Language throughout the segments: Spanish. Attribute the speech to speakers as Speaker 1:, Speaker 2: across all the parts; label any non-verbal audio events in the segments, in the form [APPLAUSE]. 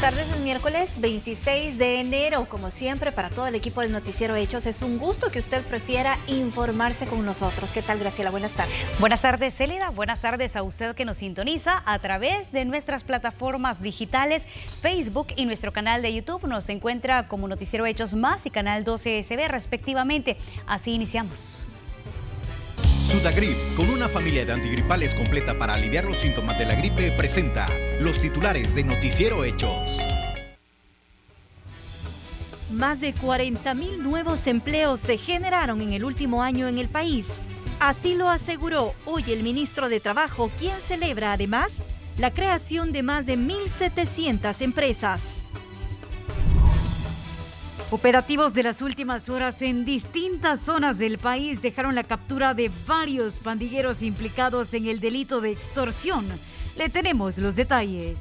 Speaker 1: buenas tardes. Es miércoles 26 de enero. Como siempre, para todo el equipo del Noticiero Hechos, es un gusto que usted prefiera informarse con nosotros. ¿Qué tal, Graciela? Buenas tardes.
Speaker 2: Buenas tardes, Célida. Buenas tardes a usted que nos sintoniza a través de nuestras plataformas digitales, Facebook y nuestro canal de YouTube. Nos encuentra como Noticiero Hechos Más y Canal 12SB, respectivamente. Así iniciamos.
Speaker 3: Sudagrip, con una familia de antigripales completa para aliviar los síntomas de la gripe, presenta los titulares de Noticiero Hechos.
Speaker 1: Más de 40.000 nuevos empleos se generaron en el último año en el país. Así lo aseguró hoy el ministro de Trabajo, quien celebra además la creación de más de 1.700 empresas.
Speaker 4: Operativos de las últimas horas en distintas zonas del país dejaron la captura de varios pandilleros implicados en el delito de extorsión. Le tenemos los detalles.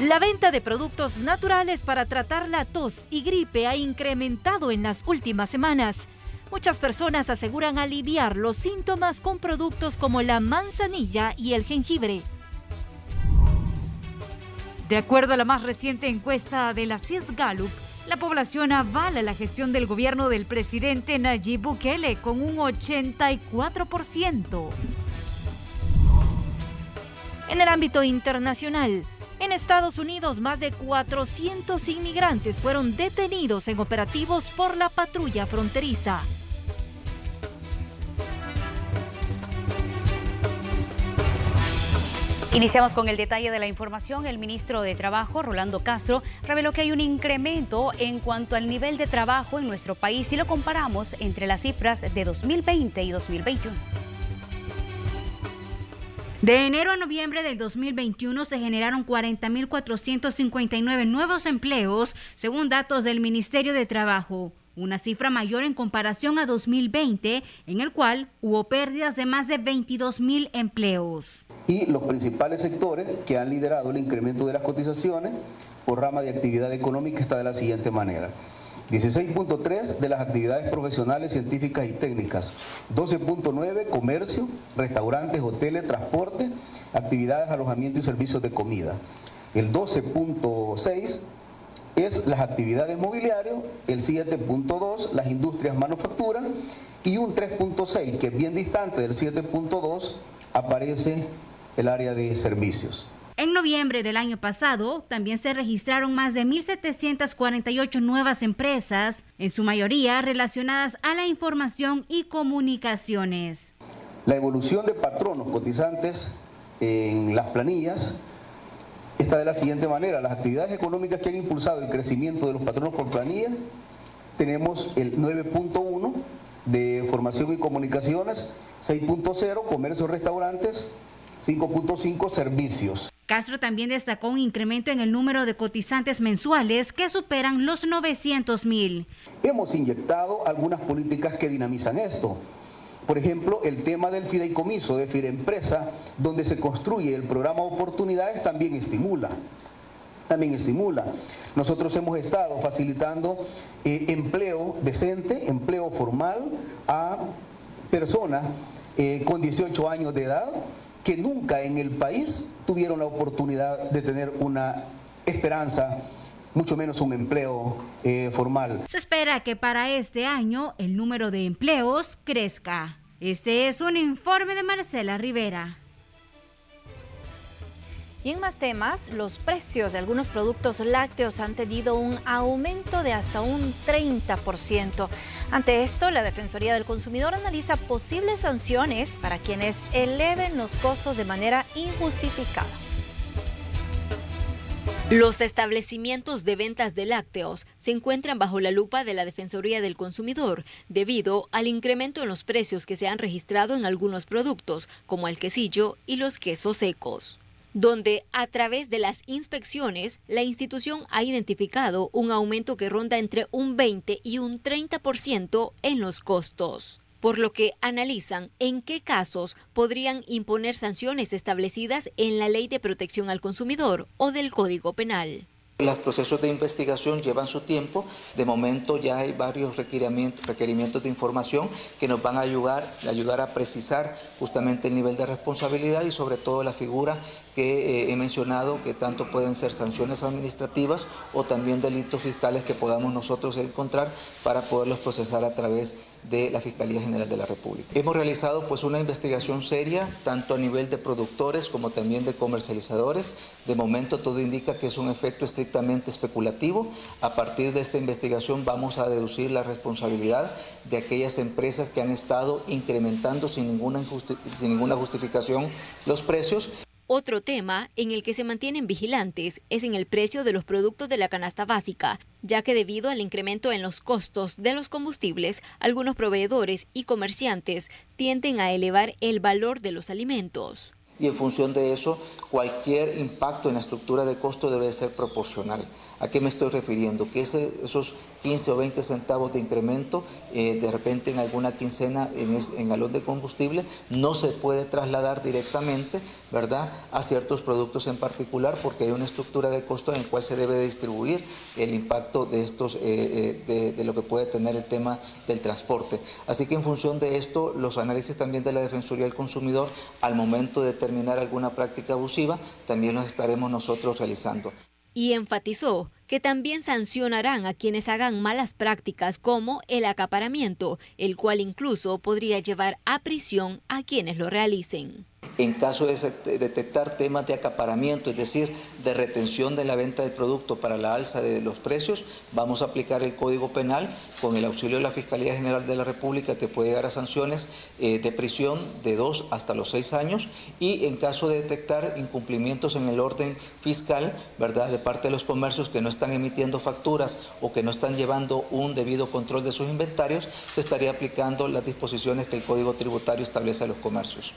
Speaker 1: La venta de productos naturales para tratar la tos y gripe ha incrementado en las últimas semanas. Muchas personas aseguran aliviar los síntomas con productos como la manzanilla y el jengibre.
Speaker 4: De acuerdo a la más reciente encuesta de la CID Gallup, la población avala la gestión del gobierno del presidente Nayib Bukele con un 84%.
Speaker 1: En el ámbito internacional, en Estados Unidos más de 400 inmigrantes fueron detenidos en operativos por la patrulla fronteriza.
Speaker 2: Iniciamos con el detalle de la información. El ministro de Trabajo, Rolando Castro, reveló que hay un incremento en cuanto al nivel de trabajo en nuestro país si lo comparamos entre las cifras de 2020 y 2021.
Speaker 4: De enero a noviembre del 2021 se generaron 40.459 nuevos empleos, según datos del Ministerio de Trabajo una cifra mayor en comparación a 2020, en el cual hubo pérdidas de más de 22 mil empleos.
Speaker 5: Y los principales sectores que han liderado el incremento de las cotizaciones por rama de actividad económica está de la siguiente manera. 16.3 de las actividades profesionales, científicas y técnicas, 12.9 comercio, restaurantes, hoteles, transporte, actividades, alojamiento y servicios de comida. El 12.6 es las actividades mobiliarias, el 7.2 las industrias manufacturas y un 3.6 que es bien distante del 7.2 aparece el área de servicios.
Speaker 4: En noviembre del año pasado también se registraron más de 1.748 nuevas empresas, en su mayoría relacionadas a la información y comunicaciones.
Speaker 5: La evolución de patronos cotizantes en las planillas está de la siguiente manera. Las actividades económicas que han impulsado el crecimiento de los patronos por planilla, tenemos el 9.1 de formación y comunicaciones, 6.0 comercio restaurantes, 5.5 servicios.
Speaker 4: Castro también destacó un incremento en el número de cotizantes mensuales que superan los 900 mil.
Speaker 5: Hemos inyectado algunas políticas que dinamizan esto. Por ejemplo, el tema del fideicomiso de Firempresa, donde se construye el programa Oportunidades, también estimula. También estimula. Nosotros hemos estado facilitando eh, empleo decente, empleo formal a personas eh, con 18 años de edad que nunca en el país tuvieron la oportunidad de tener una esperanza mucho menos un empleo eh, formal.
Speaker 4: Se espera que para este año el número de empleos crezca. Este es un informe de Marcela Rivera.
Speaker 1: Y en más temas, los precios de algunos productos lácteos han tenido un aumento de hasta un 30%. Ante esto, la Defensoría del Consumidor analiza posibles sanciones para quienes eleven los costos de manera injustificada.
Speaker 6: Los establecimientos de ventas de lácteos se encuentran bajo la lupa de la Defensoría del Consumidor debido al incremento en los precios que se han registrado en algunos productos, como el quesillo y los quesos secos donde a través de las inspecciones la institución ha identificado un aumento que ronda entre un 20 y un 30% en los costos por lo que analizan en qué casos podrían imponer sanciones establecidas en la Ley de Protección al Consumidor o del Código Penal.
Speaker 7: Los procesos de investigación llevan su tiempo. De momento ya hay varios requerimientos, de información que nos van a ayudar, ayudar a precisar justamente el nivel de responsabilidad y sobre todo la figura que eh, he mencionado, que tanto pueden ser sanciones administrativas o también delitos fiscales que podamos nosotros encontrar para poderlos procesar a través de la Fiscalía General de la República. Hemos realizado pues una investigación seria, tanto a nivel de productores como también de comercializadores. De momento todo indica que es un efecto estricto especulativo. A partir de esta investigación vamos a deducir la responsabilidad de aquellas empresas que han estado incrementando sin ninguna, sin ninguna justificación los precios.
Speaker 6: Otro tema en el que se mantienen vigilantes es en el precio de los productos de la canasta básica, ya que debido al incremento en los costos de los combustibles, algunos proveedores y comerciantes tienden a elevar el valor de los alimentos
Speaker 7: y en función de eso cualquier impacto en la estructura de costo debe ser proporcional. ¿A qué me estoy refiriendo? Que esos 15 o 20 centavos de incremento eh, de repente en alguna quincena en, en galón de combustible no se puede trasladar directamente ¿verdad? a ciertos productos en particular porque hay una estructura de costo en la cual se debe distribuir el impacto de, estos, eh, eh, de, de lo que puede tener el tema del transporte. Así que en función de esto, los análisis también de la Defensoría del Consumidor al momento de terminar alguna práctica abusiva, también los estaremos nosotros realizando.
Speaker 6: Y enfatizó que también sancionarán a quienes hagan malas prácticas como el acaparamiento, el cual incluso podría llevar a prisión a quienes lo realicen.
Speaker 7: En caso de detectar temas de acaparamiento, es decir, de retención de la venta del producto para la alza de los precios, vamos a aplicar el Código Penal con el auxilio de la Fiscalía General de la República que puede dar a sanciones eh, de prisión de dos hasta los seis años y en caso de detectar incumplimientos en el orden fiscal, ¿verdad?, de parte de los comercios que no están emitiendo facturas o que no están llevando un debido control de sus inventarios, se estaría aplicando las disposiciones que el Código Tributario establece a los comercios.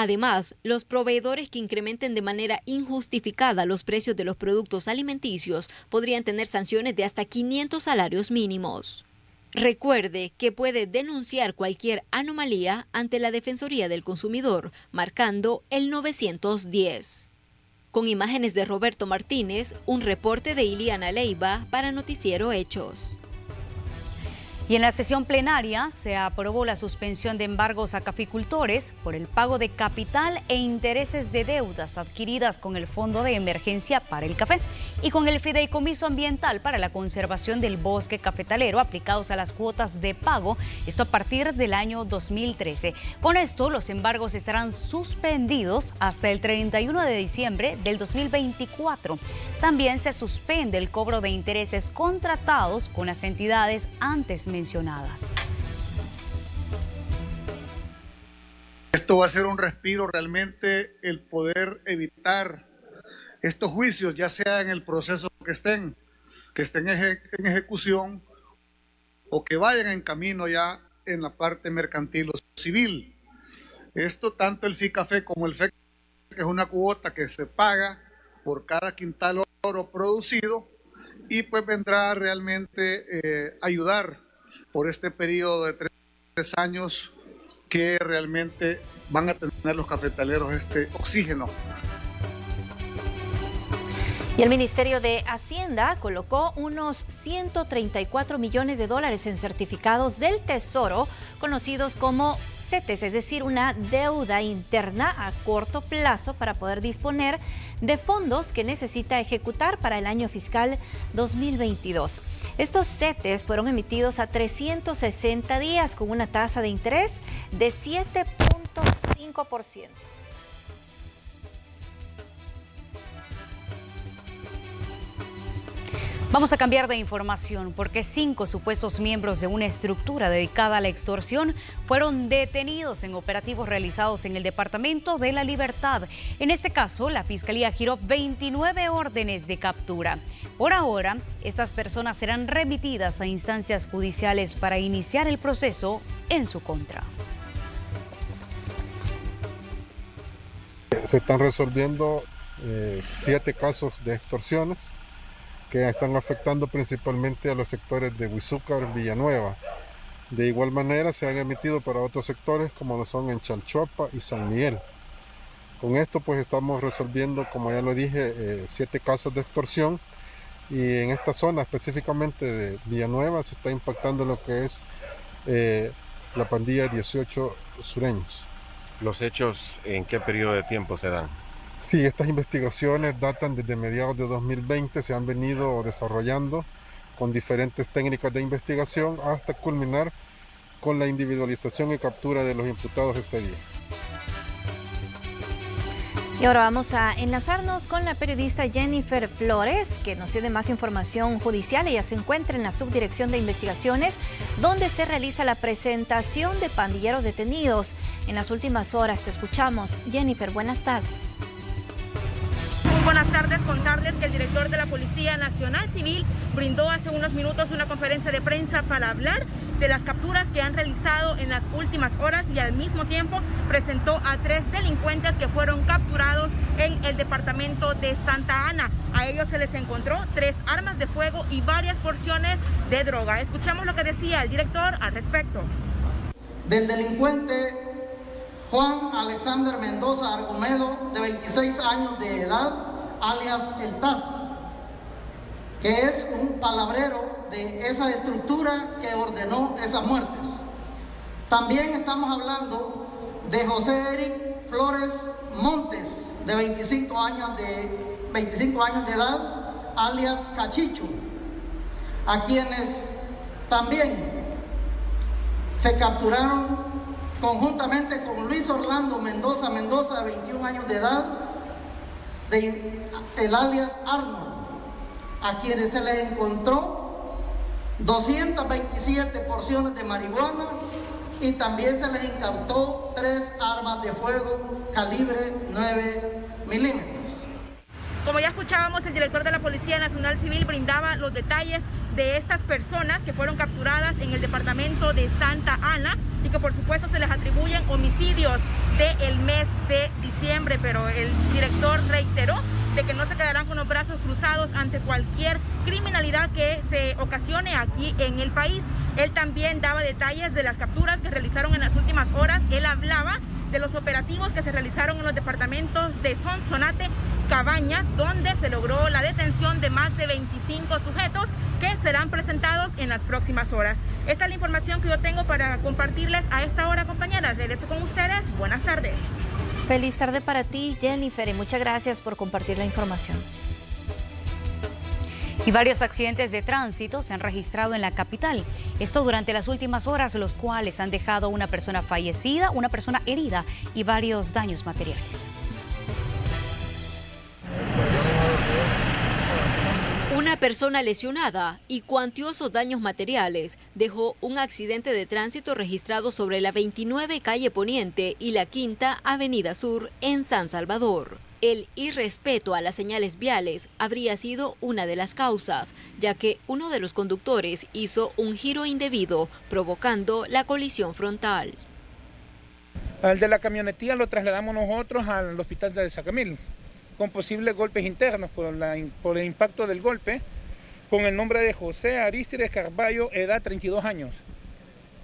Speaker 6: Además, los proveedores que incrementen de manera injustificada los precios de los productos alimenticios podrían tener sanciones de hasta 500 salarios mínimos. Recuerde que puede denunciar cualquier anomalía ante la Defensoría del Consumidor, marcando el 910. Con imágenes de Roberto Martínez, un reporte de Iliana Leiva para Noticiero Hechos.
Speaker 2: Y en la sesión plenaria se aprobó la suspensión de embargos a caficultores por el pago de capital e intereses de deudas adquiridas con el Fondo de Emergencia para el Café y con el Fideicomiso Ambiental para la Conservación del Bosque Cafetalero aplicados a las cuotas de pago, esto a partir del año 2013. Con esto, los embargos estarán suspendidos hasta el 31 de diciembre del 2024. También se suspende el cobro de intereses contratados con las entidades antes mencionadas
Speaker 8: esto va a ser un respiro realmente el poder evitar estos juicios, ya sea en el proceso que estén, que estén en ejecución o que vayan en camino ya en la parte mercantil o civil. Esto tanto el FICAFE como el FEC, que es una cuota que se paga por cada quintal oro producido y pues vendrá realmente eh, ayudar por este periodo de tres, años que realmente van a tener los cafetaleros este oxígeno.
Speaker 1: Y el Ministerio de Hacienda colocó unos 134 millones de dólares en certificados del Tesoro, conocidos como CETES, es decir, una deuda interna a corto plazo para poder disponer de fondos que necesita ejecutar para el año fiscal 2022. Estos CETES fueron emitidos a 360 días con una tasa de interés de 7.5%.
Speaker 2: Vamos a cambiar de información porque cinco supuestos miembros de una estructura dedicada a la extorsión fueron detenidos en operativos realizados en el Departamento de la Libertad. En este caso, la Fiscalía giró 29 órdenes de captura. Por ahora, estas personas serán remitidas a instancias judiciales para iniciar el proceso en su contra.
Speaker 9: Se están resolviendo eh, siete casos de extorsiones que están afectando principalmente a los sectores de Huizúcar, Villanueva. De igual manera se han emitido para otros sectores como lo son en Chalchuapa y San Miguel. Con esto pues estamos resolviendo, como ya lo dije, eh, siete casos de extorsión y en esta zona específicamente de Villanueva se está impactando lo que es eh, la pandilla 18 sureños.
Speaker 10: ¿Los hechos en qué periodo de tiempo se dan?
Speaker 9: Sí, estas investigaciones datan desde mediados de 2020, se han venido desarrollando con diferentes técnicas de investigación hasta culminar con la individualización y captura de los imputados este día.
Speaker 1: Y ahora vamos a enlazarnos con la periodista Jennifer Flores, que nos tiene más información judicial. Ella se encuentra en la Subdirección de Investigaciones, donde se realiza la presentación de pandilleros detenidos. En las últimas horas te escuchamos. Jennifer, buenas tardes
Speaker 11: buenas tardes. Contarles que el director de la Policía Nacional Civil brindó hace unos minutos una conferencia de prensa para hablar de las capturas que han realizado en las últimas horas y al mismo tiempo presentó a tres delincuentes que fueron capturados en el departamento de Santa Ana. A ellos se les encontró tres armas de fuego y varias porciones de droga. Escuchamos lo que decía el director al respecto.
Speaker 12: Del delincuente Juan Alexander Mendoza Argumedo, de 26 años de edad, alias el TAS, que es un palabrero de esa estructura que ordenó esas muertes. También estamos hablando de José Eric Flores Montes, de 25 años de, 25 años de edad, alias Cachicho, a quienes también se capturaron conjuntamente con Luis Orlando Mendoza Mendoza, de 21 años de edad, de el alias Arnold, a quienes se les encontró 227 porciones de marihuana y también se les incautó tres armas de fuego calibre 9 milímetros.
Speaker 11: Como ya escuchábamos, el director de la Policía Nacional Civil brindaba los detalles de estas personas que fueron capturadas en el departamento de Santa Ana y que por supuesto se les atribuyen homicidios del mes de diciembre, pero el director reiteró de que no se quedarán con los brazos cruzados ante cualquier criminalidad que se ocasione aquí en el país. Él también daba detalles de las capturas que realizaron en las últimas horas. Él hablaba de los operativos que se realizaron en los departamentos de Sonsonate, Cabañas, donde se logró la detención de más de 25 sujetos que serán presentados en las próximas horas. Esta es la información que yo tengo para compartirles a esta hora, compañeras. Regreso con ustedes. Buenas tardes.
Speaker 1: Feliz tarde para ti, Jennifer, y muchas gracias por compartir la información.
Speaker 2: Y varios accidentes de tránsito se han registrado en la capital. Esto durante las últimas horas, los cuales han dejado una persona fallecida, una persona herida y varios daños materiales.
Speaker 6: Una persona lesionada y cuantiosos daños materiales dejó un accidente de tránsito registrado sobre la 29 calle Poniente y la Quinta Avenida Sur en San Salvador. El irrespeto a las señales viales habría sido una de las causas, ya que uno de los conductores hizo un giro indebido, provocando la colisión frontal.
Speaker 13: Al de la camionetía lo trasladamos nosotros al hospital de Sacamil con posibles golpes internos por, por el impacto del golpe, con el nombre de José Aristides Carballo, edad 32 años.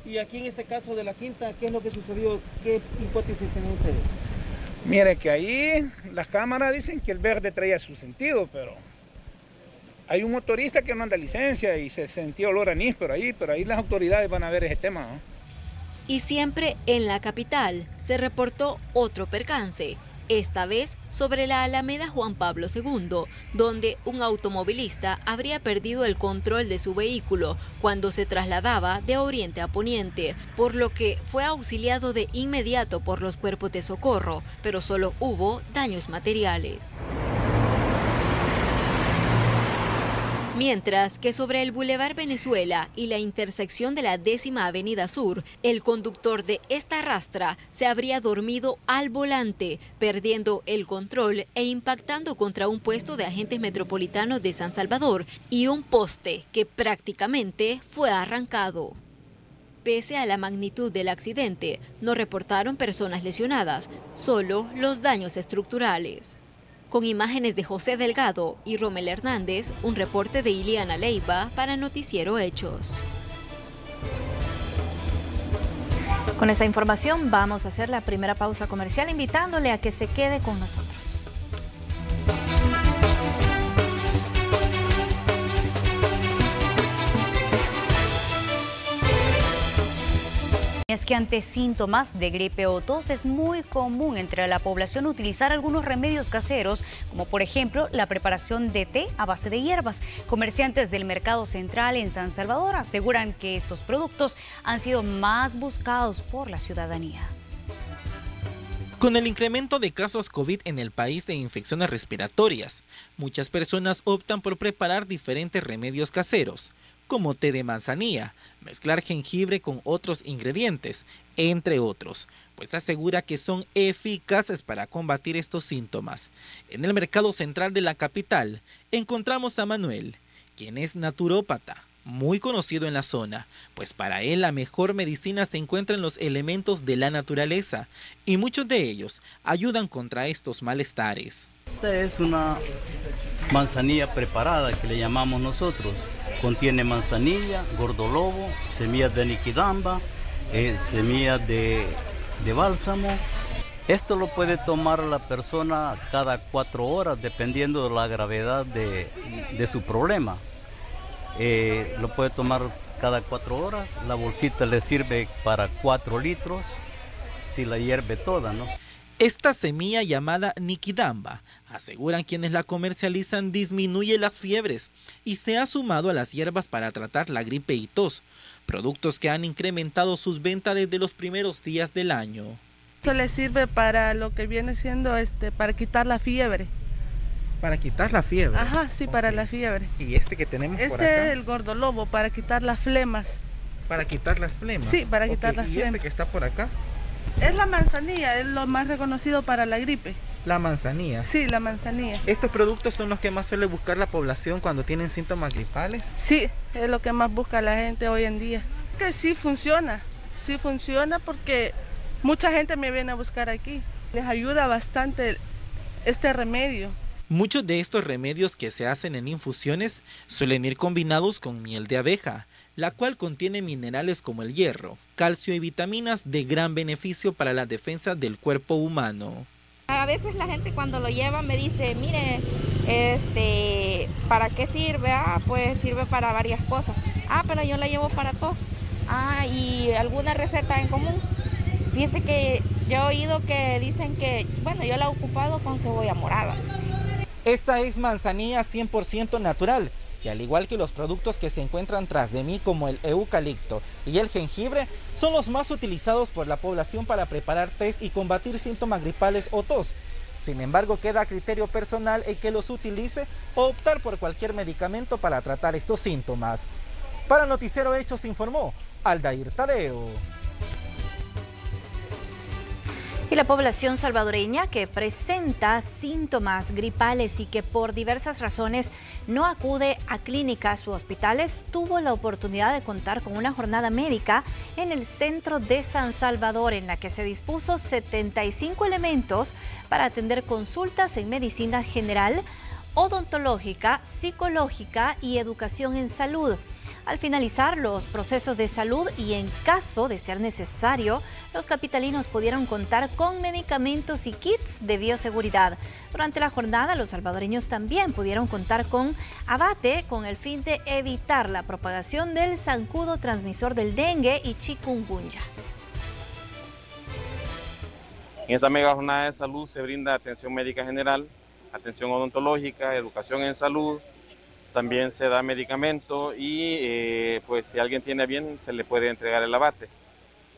Speaker 14: Y aquí en este caso de la quinta, ¿qué es lo que sucedió? ¿Qué hipótesis tienen ustedes?
Speaker 13: Mire que ahí las cámaras dicen que el verde traía su sentido, pero hay un motorista que no anda licencia y se sentía olor a anís por ahí, pero ahí las autoridades van a ver ese tema.
Speaker 6: Y siempre en la capital se reportó otro percance esta vez sobre la Alameda Juan Pablo II, donde un automovilista habría perdido el control de su vehículo cuando se trasladaba de oriente a poniente, por lo que fue auxiliado de inmediato por los cuerpos de socorro, pero solo hubo daños materiales. Mientras que sobre el Boulevard Venezuela y la intersección de la décima Avenida Sur, el conductor de esta rastra se habría dormido al volante, perdiendo el control e impactando contra un puesto de agentes metropolitanos de San Salvador y un poste que prácticamente fue arrancado. Pese a la magnitud del accidente, no reportaron personas lesionadas, solo los daños estructurales. Con imágenes de José Delgado y Romel Hernández, un reporte de Iliana Leiva para Noticiero Hechos.
Speaker 1: Con esta información vamos a hacer la primera pausa comercial invitándole a que se quede con nosotros.
Speaker 2: Es que ante síntomas de gripe o tos es muy común entre la población utilizar algunos remedios caseros, como por ejemplo la preparación de té a base de hierbas. Comerciantes del mercado central en San Salvador aseguran que estos productos han sido más buscados por la ciudadanía.
Speaker 15: Con el incremento de casos COVID en el país de infecciones respiratorias, muchas personas optan por preparar diferentes remedios caseros como té de manzanilla, mezclar jengibre con otros ingredientes, entre otros, pues asegura que son eficaces para combatir estos síntomas. En el mercado central de la capital encontramos a Manuel, quien es naturópata, muy conocido en la zona, pues para él la mejor medicina se encuentra en los elementos de la naturaleza y muchos de ellos ayudan contra estos malestares.
Speaker 16: Esta es una manzanilla preparada que le llamamos nosotros. Contiene manzanilla, gordolobo, semillas de niquidamba, eh, semillas de, bálsamo. Esto lo puede tomar la persona cada cuatro horas dependiendo de la gravedad de, su problema. Eh, lo puede tomar cada cuatro horas. La bolsita le sirve para cuatro litros si la hierve toda, ¿no?
Speaker 15: Esta semilla llamada Nikidamba, aseguran quienes la comercializan, disminuye las fiebres y se ha sumado a las hierbas para tratar la gripe y tos, productos que han incrementado sus ventas desde los primeros días del año.
Speaker 17: Esto le sirve para lo que viene siendo este, para quitar la fiebre.
Speaker 15: Para quitar la fiebre.
Speaker 17: Ajá, sí, para la fiebre.
Speaker 15: ¿Y este que tenemos
Speaker 17: este
Speaker 15: por acá?
Speaker 17: Este es el gordolobo, para quitar las flemas.
Speaker 15: Para quitar las flemas.
Speaker 17: Sí, para quitar las
Speaker 15: ¿Y
Speaker 17: flemas.
Speaker 15: este que está por acá?
Speaker 17: Es la manzanilla, es lo más reconocido para la gripe.
Speaker 15: La manzanilla.
Speaker 17: Sí, la manzanilla.
Speaker 15: ¿Estos productos son los que más suele buscar la población cuando tienen síntomas gripales?
Speaker 17: Sí, es lo que más busca la gente hoy en día. Que sí funciona, sí funciona porque mucha gente me viene a buscar aquí. Les ayuda bastante este remedio.
Speaker 15: Muchos de estos remedios que se hacen en infusiones suelen ir combinados con miel de abeja, la cual contiene minerales como el hierro, calcio y vitaminas de gran beneficio para la defensa del cuerpo humano.
Speaker 18: A veces la gente cuando lo lleva me dice, mire, este, ¿para qué sirve? Ah, pues sirve para varias cosas. Ah, pero yo la llevo para tos. Ah, y alguna receta en común. Fíjese que yo he oído que dicen que, bueno, yo la he ocupado con cebolla morada.
Speaker 15: Esta es manzanilla 100% natural al igual que los productos que se encuentran tras de mí como el eucalipto y el jengibre, son los más utilizados por la población para preparar test y combatir síntomas gripales o tos. Sin embargo, queda a criterio personal el que los utilice o optar por cualquier medicamento para tratar estos síntomas. Para Noticiero Hechos informó Aldair Tadeo.
Speaker 1: Y la población salvadoreña que presenta síntomas gripales y que por diversas razones no acude a clínicas u hospitales tuvo la oportunidad de contar con una jornada médica en el centro de San Salvador en la que se dispuso 75 elementos para atender consultas en medicina general, odontológica, psicológica y educación en salud. Al finalizar los procesos de salud y en caso de ser necesario, los capitalinos pudieron contar con medicamentos y kits de bioseguridad. Durante la jornada, los salvadoreños también pudieron contar con abate con el fin de evitar la propagación del zancudo transmisor del dengue y chikungunya.
Speaker 19: En esta mega jornada de salud se brinda atención médica general, atención odontológica, educación en salud, también se da medicamento y eh, pues si alguien tiene bien se le puede entregar el abate.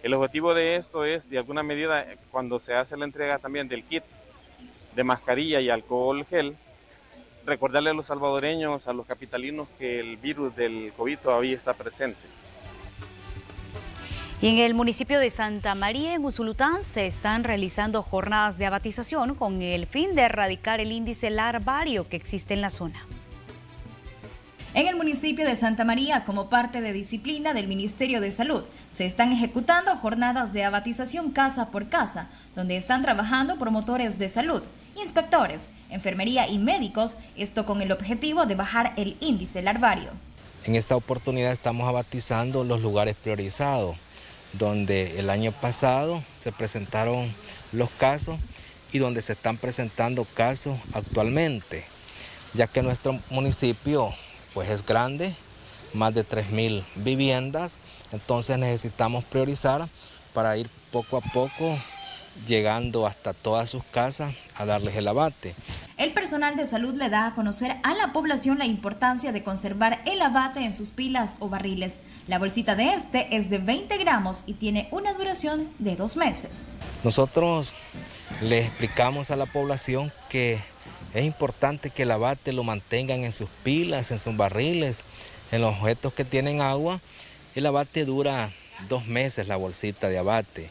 Speaker 19: El objetivo de esto es de alguna medida cuando se hace la entrega también del kit de mascarilla y alcohol gel, recordarle a los salvadoreños, a los capitalinos que el virus del COVID todavía está presente.
Speaker 2: Y en el municipio de Santa María, en Usulután, se están realizando jornadas de abatización con el fin de erradicar el índice larvario que existe en la zona.
Speaker 20: En el municipio de Santa María, como parte de disciplina del Ministerio de Salud, se están ejecutando jornadas de abatización casa por casa, donde están trabajando promotores de salud, inspectores, enfermería y médicos, esto con el objetivo de bajar el índice larvario.
Speaker 21: En esta oportunidad estamos abatizando los lugares priorizados, donde el año pasado se presentaron los casos y donde se están presentando casos actualmente, ya que nuestro municipio pues es grande, más de 3.000 viviendas, entonces necesitamos priorizar para ir poco a poco llegando hasta todas sus casas a darles el abate.
Speaker 20: El personal de salud le da a conocer a la población la importancia de conservar el abate en sus pilas o barriles. La bolsita de este es de 20 gramos y tiene una duración de dos meses.
Speaker 21: Nosotros le explicamos a la población que es importante que el abate lo mantengan en sus pilas, en sus barriles, en los objetos que tienen agua. El abate dura dos meses, la bolsita de abate.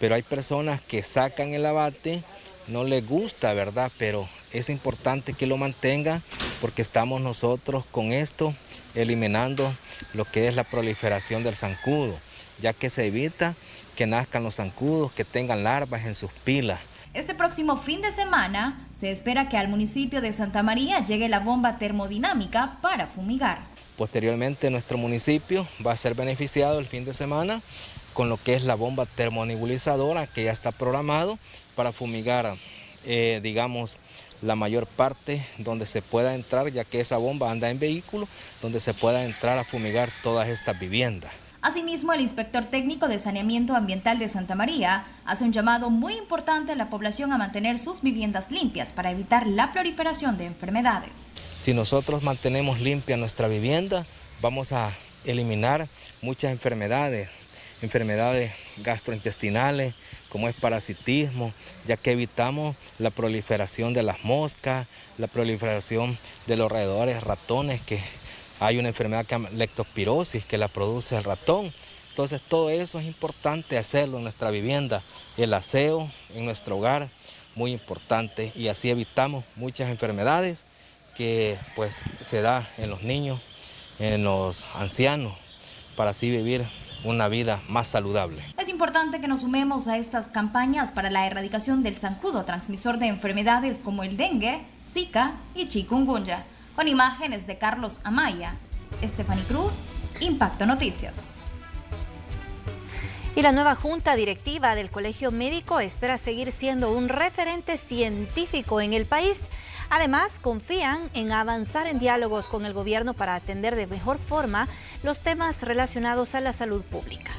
Speaker 21: Pero hay personas que sacan el abate, no les gusta, ¿verdad? Pero es importante que lo mantenga porque estamos nosotros con esto eliminando lo que es la proliferación del zancudo, ya que se evita que nazcan los zancudos, que tengan larvas en sus pilas.
Speaker 20: Este próximo fin de semana se espera que al municipio de Santa María llegue la bomba termodinámica para fumigar.
Speaker 21: Posteriormente nuestro municipio va a ser beneficiado el fin de semana con lo que es la bomba termonebulizadora que ya está programado para fumigar, eh, digamos, la mayor parte donde se pueda entrar, ya que esa bomba anda en vehículo, donde se pueda entrar a fumigar todas estas viviendas.
Speaker 20: Asimismo, el inspector técnico de saneamiento ambiental de Santa María hace un llamado muy importante a la población a mantener sus viviendas limpias para evitar la proliferación de enfermedades.
Speaker 21: Si nosotros mantenemos limpia nuestra vivienda, vamos a eliminar muchas enfermedades, enfermedades gastrointestinales, como es parasitismo, ya que evitamos la proliferación de las moscas, la proliferación de los roedores ratones que hay una enfermedad que lectospirosis que la produce el ratón. Entonces todo eso es importante hacerlo en nuestra vivienda, el aseo en nuestro hogar, muy importante y así evitamos muchas enfermedades que pues se da en los niños, en los ancianos, para así vivir una vida más saludable.
Speaker 20: Es importante que nos sumemos a estas campañas para la erradicación del zancudo transmisor de enfermedades como el dengue, zika y chikungunya con imágenes de Carlos Amaya. Stephanie Cruz, Impacto Noticias.
Speaker 1: Y la nueva junta directiva del Colegio Médico espera seguir siendo un referente científico en el país. Además, confían en avanzar en diálogos con el gobierno para atender de mejor forma los temas relacionados a la salud pública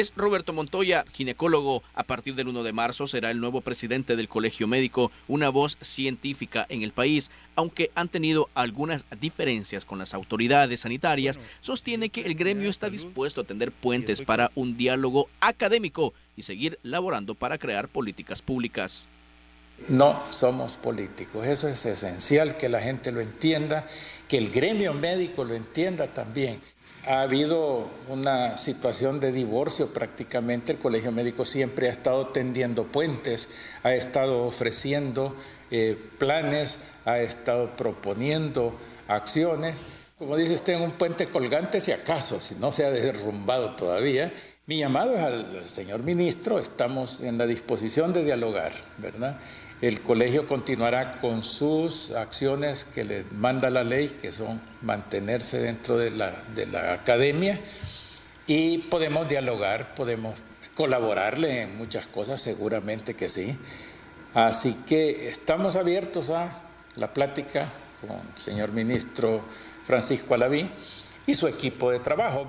Speaker 22: es Roberto Montoya, ginecólogo. A partir del 1 de marzo será el nuevo presidente del Colegio Médico, una voz científica en el país. Aunque han tenido algunas diferencias con las autoridades sanitarias, sostiene que el gremio está dispuesto a tender puentes para un diálogo académico y seguir laborando para crear políticas públicas.
Speaker 23: No somos políticos, eso es esencial que la gente lo entienda, que el gremio médico lo entienda también ha habido una situación de divorcio prácticamente. El Colegio Médico siempre ha estado tendiendo puentes, ha estado ofreciendo eh, planes, ha estado proponiendo acciones. Como dice usted, en un puente colgante, si acaso, si no se ha derrumbado todavía. Mi llamado es al señor ministro, estamos en la disposición de dialogar, ¿verdad? El colegio continuará con sus acciones que le manda la ley, que son mantenerse dentro de la, de la academia, y podemos dialogar, podemos colaborarle en muchas cosas, seguramente que sí. Así que estamos abiertos a la plática con el señor ministro Francisco Alaví y su equipo de trabajo.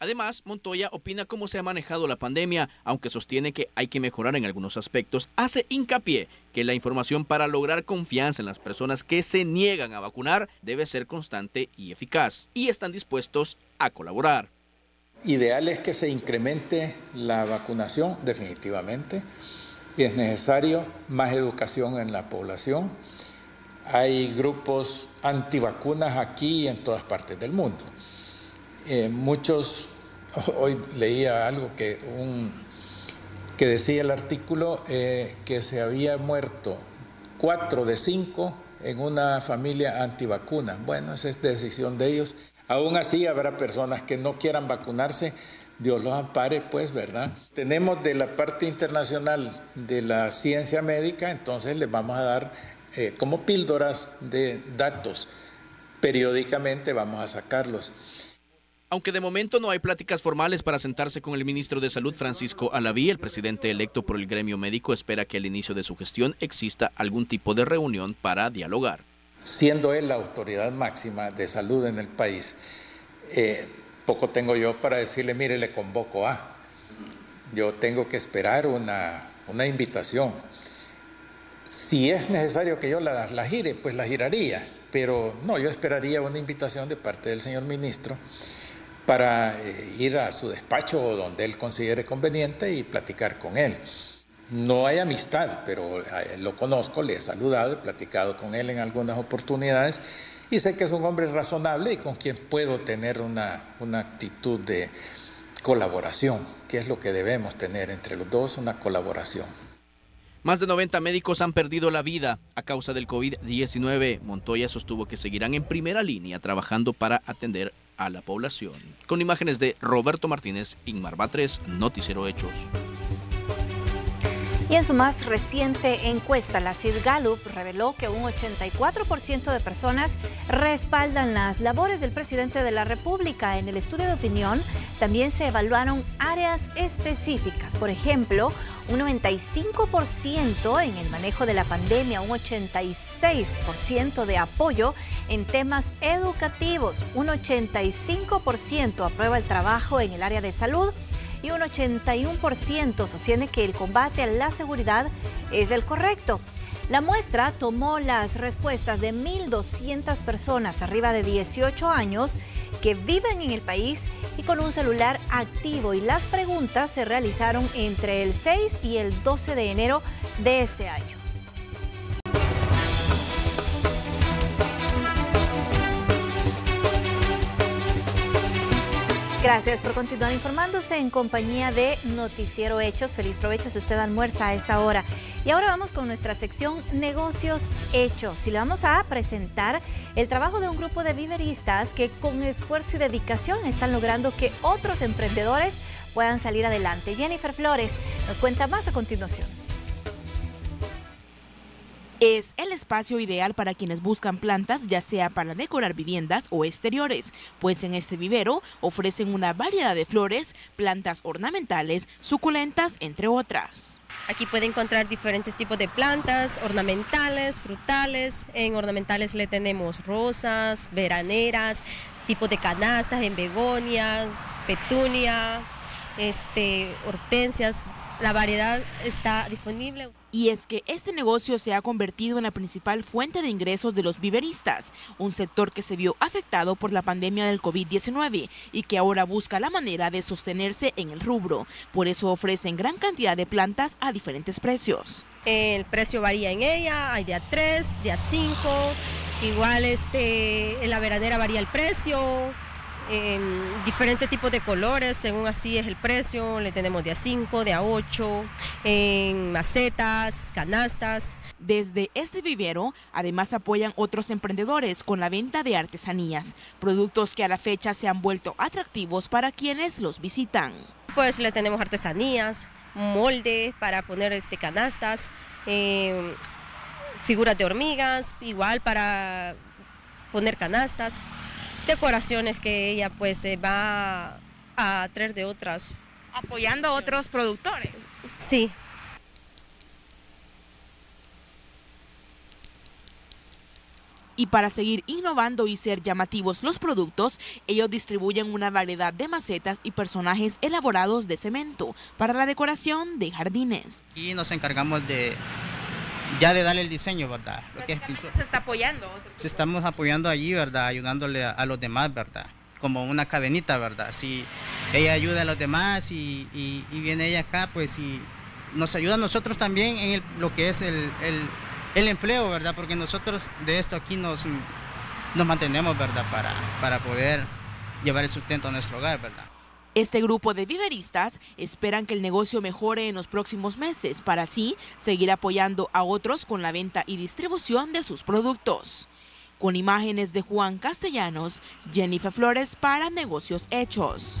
Speaker 22: Además, Montoya opina cómo se ha manejado la pandemia, aunque sostiene que hay que mejorar en algunos aspectos, hace hincapié que la información para lograr confianza en las personas que se niegan a vacunar debe ser constante y eficaz, y están dispuestos a colaborar.
Speaker 23: Ideal es que se incremente la vacunación, definitivamente, y es necesario más educación en la población. Hay grupos antivacunas aquí y en todas partes del mundo. Eh, muchos [LAUGHS] Hoy leía algo que, un, que decía el artículo eh, que se había muerto cuatro de cinco en una familia antivacuna. Bueno, esa es decisión de ellos. Aún así habrá personas que no quieran vacunarse. Dios los ampare, pues, ¿verdad? Tenemos de la parte internacional de la ciencia médica, entonces les vamos a dar eh, como píldoras de datos. Periódicamente vamos a sacarlos.
Speaker 22: Aunque de momento no hay pláticas formales para sentarse con el ministro de Salud Francisco Alaví, el presidente electo por el gremio médico espera que al inicio de su gestión exista algún tipo de reunión para dialogar.
Speaker 23: Siendo él la autoridad máxima de salud en el país, eh, poco tengo yo para decirle, mire, le convoco a. Yo tengo que esperar una, una invitación. Si es necesario que yo la, la gire, pues la giraría, pero no, yo esperaría una invitación de parte del señor ministro para eh, ir a su despacho donde él considere conveniente y platicar con él. No hay amistad, pero eh, lo conozco, le he saludado, he platicado con él en algunas oportunidades y sé que es un hombre razonable y con quien puedo tener una, una actitud de colaboración, que es lo que debemos tener entre los dos, una colaboración.
Speaker 22: Más de 90 médicos han perdido la vida a causa del COVID-19. Montoya sostuvo que seguirán en primera línea trabajando para atender a la población. Con imágenes de Roberto Martínez, Inmar Batres, Noticiero Hechos.
Speaker 1: Y en su más reciente encuesta, la CID Gallup reveló que un 84% de personas respaldan las labores del presidente de la República. En el estudio de opinión también se evaluaron áreas específicas. Por ejemplo, un 95% en el manejo de la pandemia, un 86% de apoyo en temas educativos, un 85% aprueba el trabajo en el área de salud y un 81% sostiene que el combate a la seguridad es el correcto. La muestra tomó las respuestas de 1.200 personas arriba de 18 años que viven en el país y con un celular activo y las preguntas se realizaron entre el 6 y el 12 de enero de este año. Gracias por continuar informándose en compañía de Noticiero Hechos. Feliz provecho si usted almuerza a esta hora. Y ahora vamos con nuestra sección Negocios Hechos. Y le vamos a presentar el trabajo de un grupo de viveristas que con esfuerzo y dedicación están logrando que otros emprendedores puedan salir adelante. Jennifer Flores nos cuenta más a continuación
Speaker 24: es el espacio ideal para quienes buscan plantas, ya sea para decorar viviendas o exteriores, pues en este vivero ofrecen una variedad de flores, plantas ornamentales, suculentas, entre otras.
Speaker 25: Aquí puede encontrar diferentes tipos de plantas, ornamentales, frutales. En ornamentales le tenemos rosas, veraneras, tipos de canastas en begonia, petunia, este, hortensias. La variedad está disponible.
Speaker 24: Y es que este negocio se ha convertido en la principal fuente de ingresos de los viveristas, un sector que se vio afectado por la pandemia del COVID-19 y que ahora busca la manera de sostenerse en el rubro. Por eso ofrecen gran cantidad de plantas a diferentes precios.
Speaker 25: El precio varía en ella, hay de a 3, de a 5, igual este, en la veranera varía el precio, en diferentes tipos de colores, según así es el precio, le tenemos de a 5, de a 8, en macetas, canastas.
Speaker 24: Desde este vivero, además apoyan otros emprendedores con la venta de artesanías, productos que a la fecha se han vuelto atractivos para quienes los visitan.
Speaker 25: Pues le tenemos artesanías, moldes para poner este, canastas, eh, figuras de hormigas, igual para poner canastas decoraciones que ella pues se va a traer de otras.
Speaker 24: Apoyando a otros productores.
Speaker 25: Sí.
Speaker 24: Y para seguir innovando y ser llamativos los productos, ellos distribuyen una variedad de macetas y personajes elaborados de cemento para la decoración de jardines.
Speaker 26: Y nos encargamos de ya de darle el diseño, ¿verdad?
Speaker 24: Lo que se está apoyando.
Speaker 26: Se estamos apoyando allí, ¿verdad? Ayudándole a, los demás, ¿verdad? Como una cadenita, ¿verdad? Si ella ayuda a los demás y, viene ella acá, pues y nos ayuda a nosotros también en lo que es el, empleo, ¿verdad? Porque nosotros de esto aquí nos, nos mantenemos, ¿verdad? Para, para poder llevar el sustento a nuestro hogar, ¿verdad?
Speaker 24: Este grupo de viveristas esperan que el negocio mejore en los próximos meses para así seguir apoyando a otros con la venta y distribución de sus productos. Con imágenes de Juan Castellanos, Jennifer Flores para Negocios Hechos.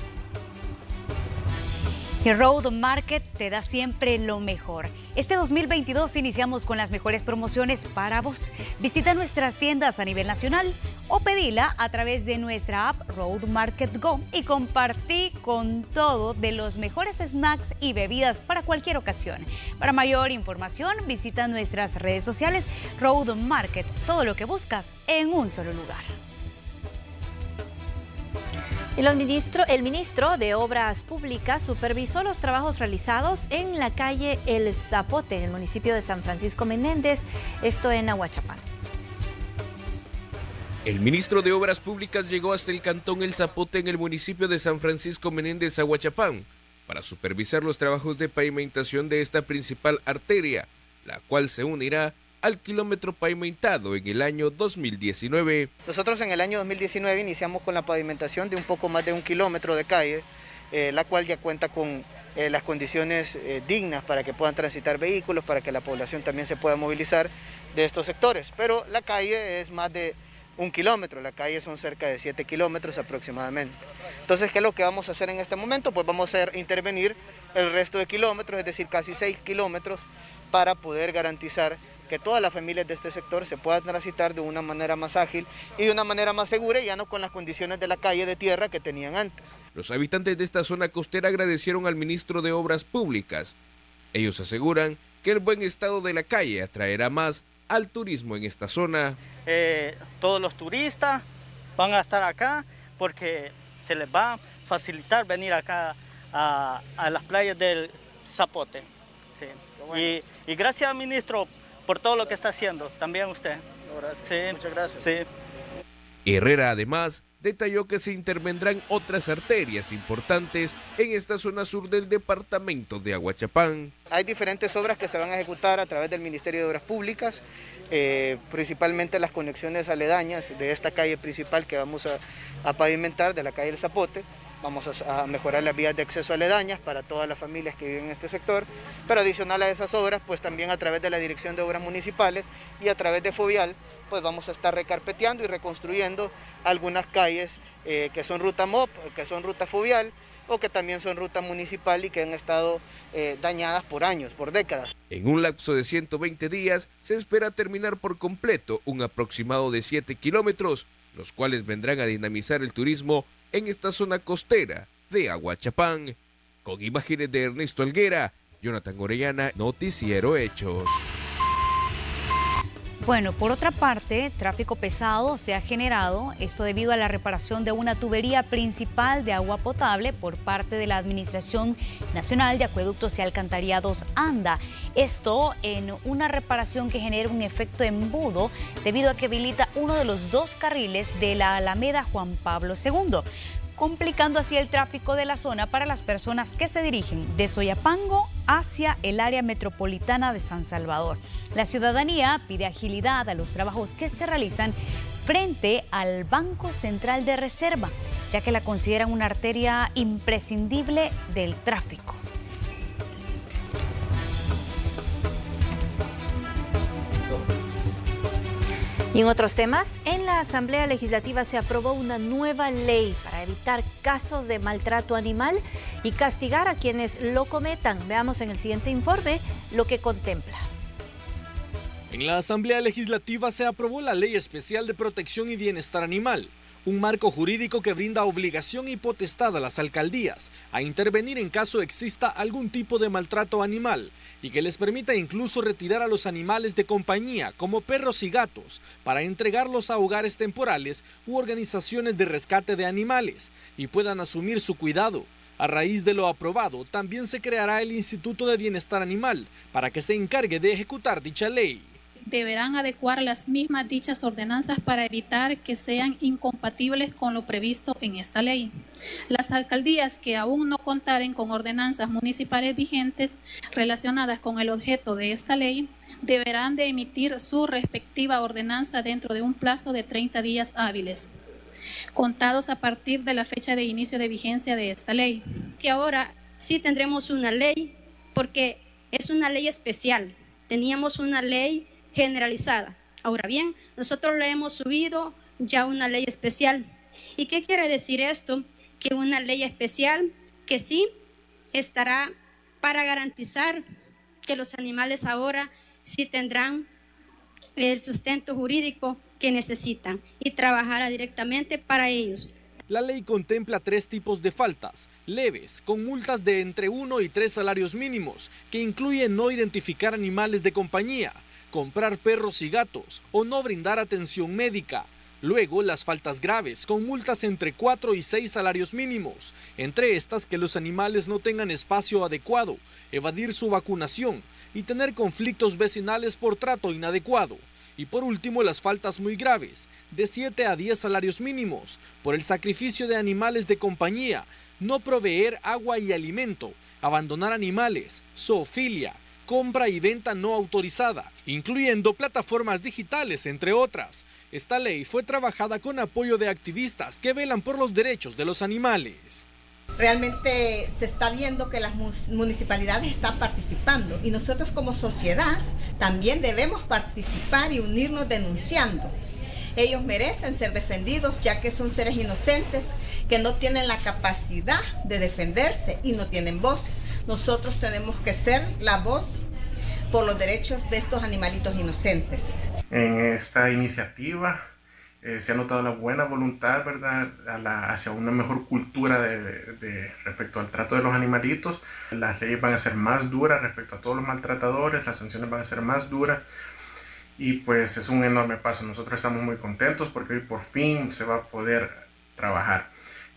Speaker 2: Road Market te da siempre lo mejor. Este 2022 iniciamos con las mejores promociones para vos. Visita nuestras tiendas a nivel nacional o pedila a través de nuestra app Road Market Go y compartí con todo de los mejores snacks y bebidas para cualquier ocasión. Para mayor información visita nuestras redes sociales Road Market, todo lo que buscas en un solo lugar.
Speaker 1: El ministro, el ministro de Obras Públicas supervisó los trabajos realizados en la calle El Zapote, en el municipio de San Francisco Menéndez, esto en Aguachapán.
Speaker 27: El ministro de Obras Públicas llegó hasta el cantón El Zapote en el municipio de San Francisco Menéndez, Aguachapán, para supervisar los trabajos de pavimentación de esta principal arteria, la cual se unirá al kilómetro pavimentado en el año 2019.
Speaker 28: Nosotros en el año 2019 iniciamos con la pavimentación de un poco más de un kilómetro de calle, eh, la cual ya cuenta con eh, las condiciones eh, dignas para que puedan transitar vehículos, para que la población también se pueda movilizar de estos sectores. Pero la calle es más de un kilómetro, la calle son cerca de 7 kilómetros aproximadamente. Entonces, ¿qué es lo que vamos a hacer en este momento? Pues vamos a intervenir el resto de kilómetros, es decir, casi 6 kilómetros, para poder garantizar que todas las familias de este sector se puedan transitar de una manera más ágil y de una manera más segura, ya no con las condiciones de la calle de tierra que tenían antes.
Speaker 27: Los habitantes de esta zona costera agradecieron al ministro de Obras Públicas. Ellos aseguran que el buen estado de la calle atraerá más al turismo en esta zona.
Speaker 29: Eh, todos los turistas van a estar acá porque se les va a facilitar venir acá a, las playas del Zapote. Y, y gracias al ministro por todo lo que está haciendo. También usted.
Speaker 28: Muchas gracias.
Speaker 27: Herrera además detalló que se intervendrán otras arterias importantes en esta zona sur del departamento de Aguachapán.
Speaker 28: Hay diferentes obras que se van a ejecutar a través del Ministerio de Obras Públicas, eh, principalmente las conexiones aledañas de esta calle principal que vamos a, a pavimentar, de la calle El Zapote vamos a, mejorar las vías de acceso aledañas para todas las familias que viven en este sector, pero adicional a esas obras, pues también a través de la Dirección de Obras Municipales y a través de Fovial, pues vamos a estar recarpeteando y reconstruyendo algunas calles eh, que son ruta MOP, que son ruta Fovial, o que también son ruta municipal y que han estado eh, dañadas por años, por décadas.
Speaker 27: En un lapso de 120 días se espera terminar por completo un aproximado de 7 kilómetros, los cuales vendrán a dinamizar el turismo en esta zona costera de Aguachapán. Con imágenes de Ernesto Alguera, Jonathan Orellana, Noticiero Hechos.
Speaker 2: Bueno, por otra parte, tráfico pesado se ha generado, esto debido a la reparación de una tubería principal de agua potable por parte de la Administración Nacional de Acueductos y Alcantarillados ANDA. Esto en una reparación que genera un efecto embudo debido a que habilita uno de los dos carriles de la Alameda Juan Pablo II complicando así el tráfico de la zona para las personas que se dirigen de Soyapango hacia el área metropolitana de San Salvador. La ciudadanía pide agilidad a los trabajos que se realizan frente al Banco Central de Reserva, ya que la consideran una arteria imprescindible del tráfico.
Speaker 1: Y en otros temas, en la Asamblea Legislativa se aprobó una nueva ley para evitar casos de maltrato animal y castigar a quienes lo cometan. Veamos en el siguiente informe lo que contempla.
Speaker 30: En la Asamblea Legislativa se aprobó la Ley Especial de Protección y Bienestar Animal, un marco jurídico que brinda obligación y potestad a las alcaldías a intervenir en caso exista algún tipo de maltrato animal y que les permita incluso retirar a los animales de compañía, como perros y gatos, para entregarlos a hogares temporales u organizaciones de rescate de animales y puedan asumir su cuidado. A raíz de lo aprobado, también se creará el Instituto de Bienestar Animal para que se encargue de ejecutar dicha ley
Speaker 31: deberán adecuar las mismas dichas ordenanzas para evitar que sean incompatibles con lo previsto en esta ley. Las alcaldías que aún no contaren con ordenanzas municipales vigentes relacionadas con el objeto de esta ley deberán de emitir su respectiva ordenanza dentro de un plazo de 30 días hábiles contados a partir de la fecha de inicio de vigencia de esta ley.
Speaker 32: Que ahora sí tendremos una ley porque es una ley especial. Teníamos una ley generalizada. Ahora bien, nosotros le hemos subido ya una ley especial. ¿Y qué quiere decir esto? Que una ley especial que sí estará para garantizar que los animales ahora sí tendrán el sustento jurídico que necesitan y trabajará directamente para ellos.
Speaker 30: La ley contempla tres tipos de faltas, leves, con multas de entre uno y tres salarios mínimos, que incluyen no identificar animales de compañía, comprar perros y gatos o no brindar atención médica. Luego, las faltas graves, con multas entre 4 y 6 salarios mínimos, entre estas que los animales no tengan espacio adecuado, evadir su vacunación y tener conflictos vecinales por trato inadecuado. Y por último, las faltas muy graves, de 7 a 10 salarios mínimos, por el sacrificio de animales de compañía, no proveer agua y alimento, abandonar animales, zoofilia, compra y venta no autorizada, incluyendo plataformas digitales, entre otras. Esta ley fue trabajada con apoyo de activistas que velan por los derechos de los animales.
Speaker 33: Realmente se está viendo que las municipalidades están participando y nosotros como sociedad también debemos participar y unirnos denunciando. Ellos merecen ser defendidos ya que son seres inocentes que no tienen la capacidad de defenderse y no tienen voz. Nosotros tenemos que ser la voz por los derechos de estos animalitos inocentes.
Speaker 34: En esta iniciativa eh, se ha notado la buena voluntad, ¿verdad?, hacia una mejor cultura de, respecto al trato de los animalitos. Las leyes van a ser más duras respecto a todos los maltratadores, las sanciones van a ser más duras y pues es un enorme paso. Nosotros estamos muy contentos porque hoy por fin se va a poder trabajar.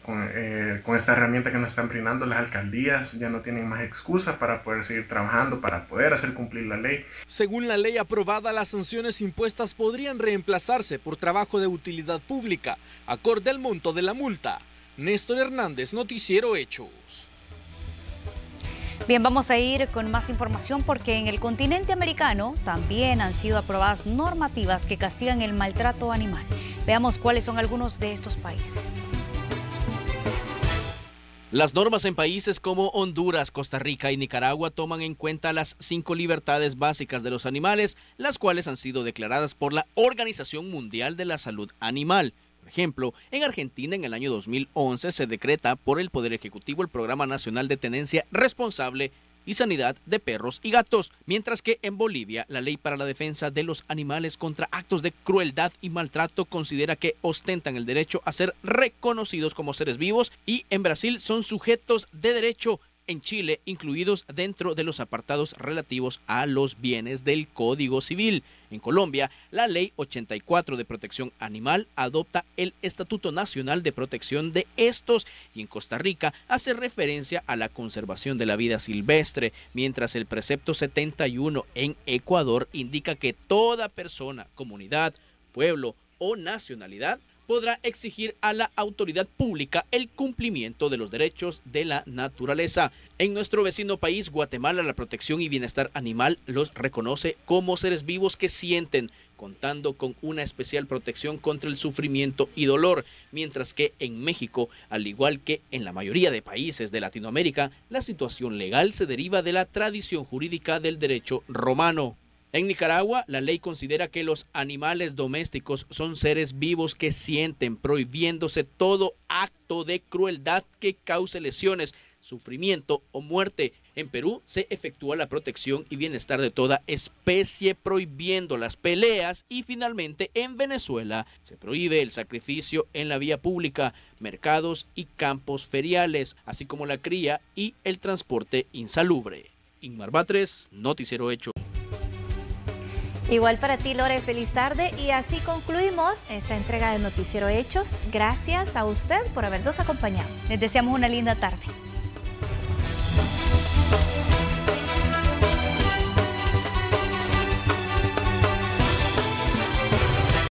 Speaker 34: Eh, con, esta herramienta que nos están brindando las alcaldías ya no tienen más excusas para poder seguir trabajando, para poder hacer cumplir la ley.
Speaker 30: Según la ley aprobada, las sanciones impuestas podrían reemplazarse por trabajo de utilidad pública, acorde al monto de la multa. Néstor Hernández, Noticiero Hechos.
Speaker 2: Bien, vamos a ir con más información porque en el continente americano también han sido aprobadas normativas que castigan el maltrato animal. Veamos cuáles son algunos de estos países.
Speaker 22: Las normas en países como Honduras, Costa Rica y Nicaragua toman en cuenta las cinco libertades básicas de los animales, las cuales han sido declaradas por la Organización Mundial de la Salud Animal. Por ejemplo, en Argentina en el año 2011 se decreta por el Poder Ejecutivo el Programa Nacional de Tenencia Responsable y sanidad de perros y gatos, mientras que en Bolivia la ley para la defensa de los animales contra actos de crueldad y maltrato considera que ostentan el derecho a ser reconocidos como seres vivos y en Brasil son sujetos de derecho en Chile incluidos dentro de los apartados relativos a los bienes del Código Civil. En Colombia, la Ley 84 de Protección Animal adopta el Estatuto Nacional de Protección de estos y en Costa Rica hace referencia a la conservación de la vida silvestre, mientras el precepto 71 en Ecuador indica que toda persona, comunidad, pueblo o nacionalidad podrá exigir a la autoridad pública el cumplimiento de los derechos de la naturaleza. En nuestro vecino país, Guatemala, la protección y bienestar animal los reconoce como seres vivos que sienten, contando con una especial protección contra el sufrimiento y dolor, mientras que en México, al igual que en la mayoría de países de Latinoamérica, la situación legal se deriva de la tradición jurídica del derecho romano. En Nicaragua, la ley considera que los animales domésticos son seres vivos que sienten, prohibiéndose todo acto de crueldad que cause lesiones, sufrimiento o muerte. En Perú se efectúa la protección y bienestar de toda especie, prohibiendo las peleas. Y finalmente, en Venezuela se prohíbe el sacrificio en la vía pública, mercados y campos feriales, así como la cría y el transporte insalubre. Inmar Batres, Noticiero Hecho.
Speaker 1: Igual para ti, Lore, feliz tarde. Y así concluimos esta entrega de Noticiero Hechos. Gracias a usted por habernos acompañado.
Speaker 2: Les deseamos una linda tarde.